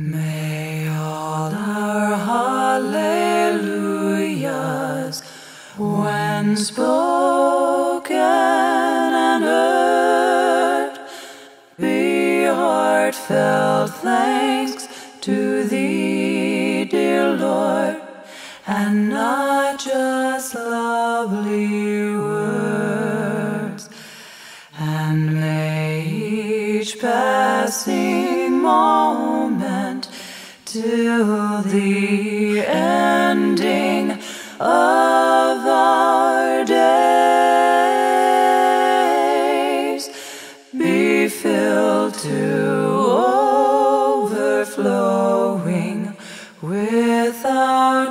May all our hallelujahs, when spoken and heard, be heartfelt thanks to Thee, dear Lord, and not just lovely words. And may each passing moment till the ending of our days. Be filled to overflowing with our